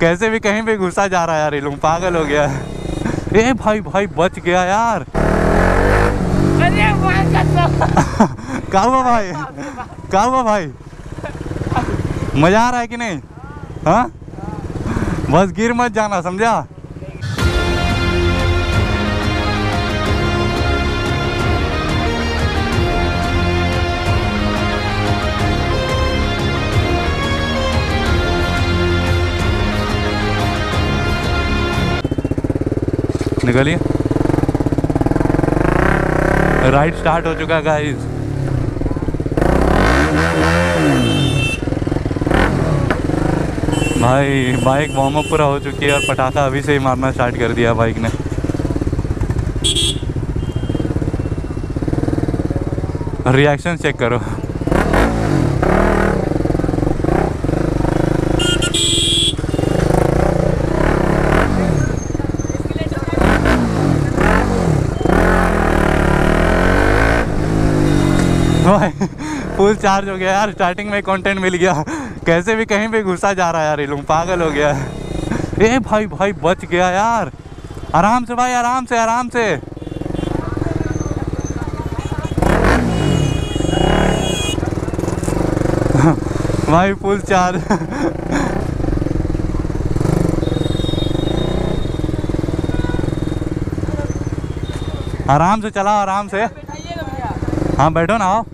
कैसे भी कहीं पे घुसा जा रहा है यार ये लोग पागल हो गया है। ए भाई भाई बच गया यार। अरे वाह क्या हुआ भाई? क्या हुआ भाई? मज़ा आ रहा है कि नहीं? हाँ? बस गिर मत जाना समझा? निकलिए। राइड स्टार्ट हो चुका गाइस भाई बाइक वार्म अप पूरा हो चुकी है और पटाखा अभी से ही मारना स्टार्ट कर दिया बाइक ने। रिएक्शन चेक करो। भाई फुल चार्ज हो गया यार स्टार्टिंग में कंटेंट मिल गया। कैसे भी कहीं भी घुसा जा रहा है यार ये लोग पागल हो गया। ए भाई भाई बच गया यार। आराम से भाई आराम से आराम से। भाई फुल चार्ज आराम से चलाओ आराम से। हाँ बैठो ना आओ।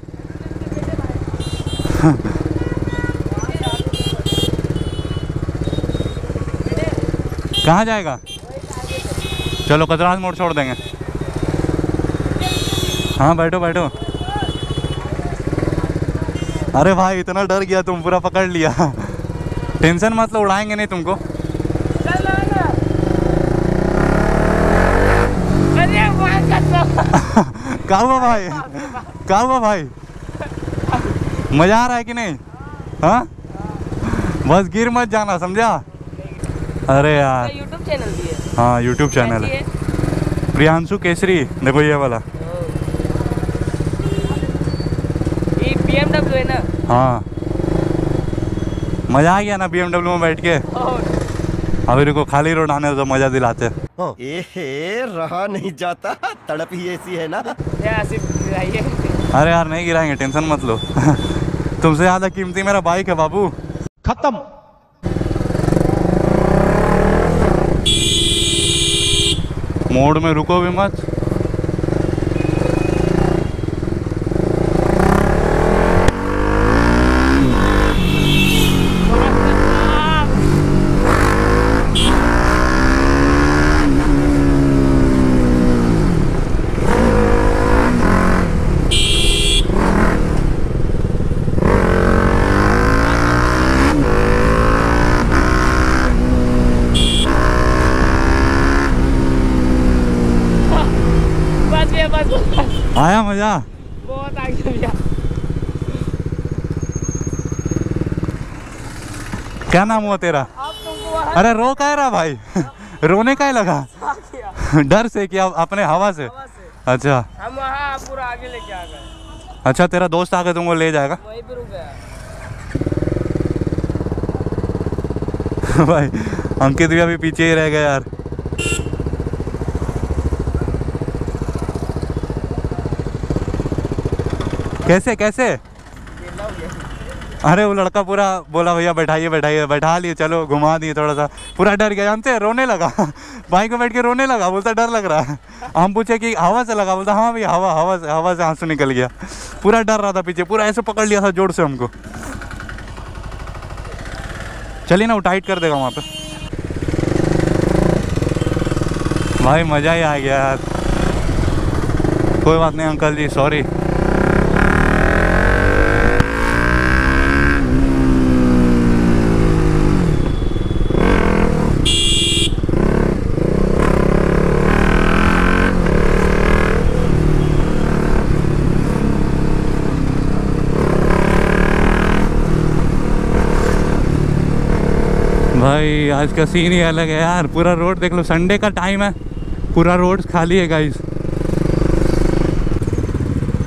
कहाँ जाएगा? चलो कतराज मोड़ छोड़ देंगे। हाँ बैठो बैठो। अरे भाई इतना डर गया तुम पूरा पकड़ लिया। टेंशन मत लो उड़ाएँगे नहीं तुमको। अरे वाह हुआ भाई क्या हुआ भाई मज़ा आ रहा है कि नहीं? हाँ? बस गिर मत जाना समझा? अरे यार। यूट्यूब चैनल भी है। हाँ यूट्यूब चैनल है। प्रियांशु केसरी देखो ये वाला। ये BMW है ना? हाँ। मज़ा आ गया ना बीएमडब्ल्यू में बैठ के? अभी रुको खाली रोड आने तो मज़ा दिलाते। एहे रहा नहीं जाता। तड़प ही ऐसी है ना? या अरे यार नहीं गिराएँगे टेंशन मत लो। तुमसे ज़्यादा कीमती मेरा बाइक है बाबू। खत्म। मोड़ में रुको भी मत बस भैया बस बस आया मज़ा बहुत आ गया भैया क्या नाम हुआ तेरा? वहाँ अरे रो का रहा भाई? रोने का ही लगा डर से कि अपने हवा से? हवा से। अच्छा। हम वहाँ पूरा आगे लेके आ गए। अच्छा तेरा दोस्त आके तुमको ले जाएगा? वहीं पे रुक गया। भाई अंकित भी अभी पीछे ही रह गए यार। कैसे कैसे? अरे, वो लड़का पूरा बोला, भैया, बैठाइए बैठाइए, बैठा लिए, चलो, घुमा दिए थोड़ा सा पूरा डर गया जानते रोने लगा। बाइक में बैठ के रोने लगा, बोलता, डर लग रहा है। हम पूछे कि हवा से लगा, बोलता हाँ भैया, हवा हवा से हवा से आँसू निकल गया। पूरा डर रहा था पीछे, पूरा ऐसे पकड़ लिया था ज़ोर से हमको। चलिए ना, वो टाइट कर देगा वहाँ पे। भाई, मज़ा ही आ गया यार। कोई बात नहीं अंकल जी सॉरी भाई, आज का सीन ही अलग है यार। पूरा रोड देख लो संडे का टाइम है। पूरा रोड खाली है गाइस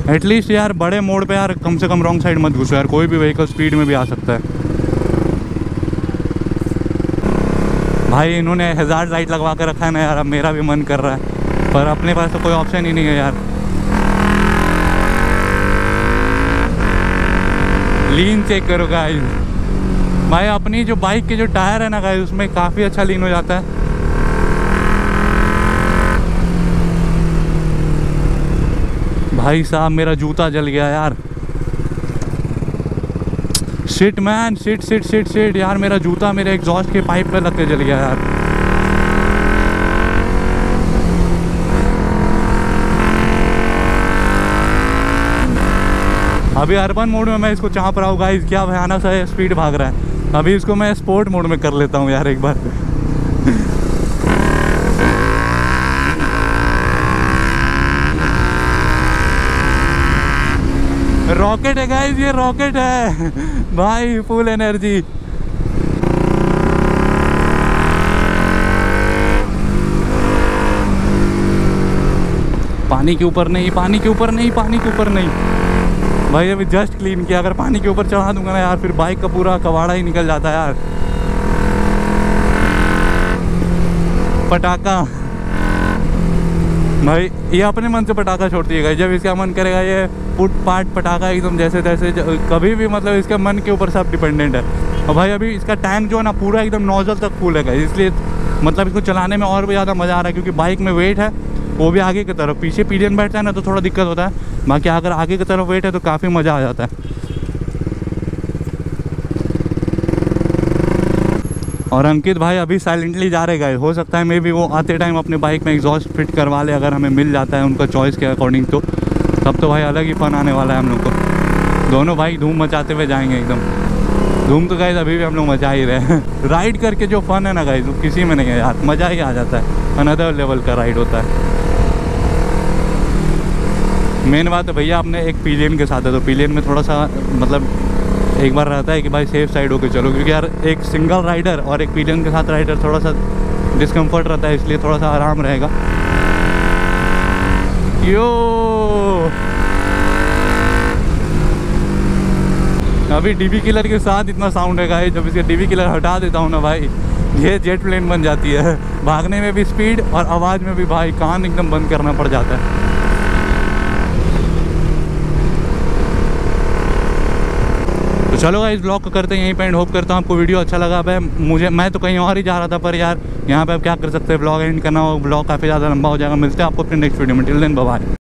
एटलीस्ट यार, बड़े मोड़ पे यार, कम से कम रॉन्ग साइड मत घुसो यार। कोई भी व्हीकल स्पीड में भी आ सकता है। भाई, इन्होंने हज़ार लाइट लगवा कर रखा है ना यार। अब मेरा भी मन कर रहा है। पर अपने पास तो कोई ऑप्शन ही नहीं है यार। लीन चेक करो गाइस भाई, अपनी जो बाइक के जो टायर है ना गाइस उसमें काफ़ी अच्छा लीन हो जाता है। भाई साहब, मेरा जूता जल गया यार। Sit man sit sit sit sit यार, मेरा जूता मेरे एग्जॉस्ट के पाइप पे लग के जल गया यार। अभी अर्बन मोड में मैं इसको चाह रहा हूँ गाइस क्या भयानक सा स्पीड भाग रहा है। अभी इसको मैं स्पोर्ट मोड में कर लेता हूँ यार एक बार। रॉकेट है गाइस ये रॉकेट है। भाई फुल एनर्जी पानी के ऊपर नहीं, पानी के ऊपर नहीं, पानी के ऊपर नहीं। भाई, अभी जस्ट क्लीन किया। अगर पानी के ऊपर चढ़ा दूँगा ना यार, फिर बाइक का पूरा कबाड़ा ही निकल जाता है यार। पटाखा। भाई, ये अपने मन से पटाखा छोड़ती है जब इसका मन करेगा, ये फुट पाट पटाखा एकदम जैसे तैसे कभी भी मतलब इसके मन के ऊपर सब डिपेंडेंट है। और भाई, अभी इसका टैंक जो है ना, पूरा एकदम नोजल तक फूल है इसलिए मतलब इसको चलाने में और भी ज़्यादा मज़ा आ रहा है, क्योंकि बाइक में वेट है। वो भी आगे की तरफ़, पीछे पीडियन बैठता है ना तो थोड़ा दिक्कत होता है। बाकी अगर आगे की तरफ़ वेट है तो काफ़ी मज़ा आ जाता है। और अंकित भाई अभी साइलेंटली जा रहे गए हो सकता है मे भी वो आते टाइम अपने बाइक में एग्जॉस्ट फिट करवा ले, अगर हमें मिल जाता है उनका चॉइस के अकॉर्डिंग तो। तब तो भाई अलग ही फन आने वाला है हम लोग को। दोनों भाई धूम मचाते हुए जाएँगे एकदम। धूम तो गाइज़ अभी भी हम लोग मचा ही रहे हैं। राइड करके जो फन है ना वो किसी में नहीं है यार, मज़ा ही आ जाता है। अनदर लेवल का राइड होता है। मेन बात है भैया, आपने एक पीलियन के साथ है तो पीलियन में थोड़ा सा मतलब एक बार रहता है कि भाई सेफ़ साइड होकर चलो, क्योंकि यार एक सिंगल राइडर और एक पीलियन के साथ राइडर थोड़ा सा डिस्कम्फर्ट रहता है, इसलिए थोड़ा सा आराम रहेगा। यो अभी डीबी किलर के साथ इतना साउंड है गाइस जब इसके डीबी किलर हटा देता हूँ ना भाई, ये जेट प्लेन बन जाती है। भागने में भी स्पीड और आवाज़ में भी भाई, कान एकदम बंद करना पड़ जाता है। चलो इस ब्लॉग को करते हैं यहीं पर एंड होप करता हूँ आपको वीडियो अच्छा लगा। भाई मुझे, मैं तो कहीं और ही जा रहा था, पर यार, यहाँ पे आप क्या कर सकते हैं? ब्लॉग एंड करना हो ब्लॉग काफ़ी ज़्यादा लंबा हो जाएगा। मिलते हैं आपको अपने नेक्स्ट वीडियो में. Till then bye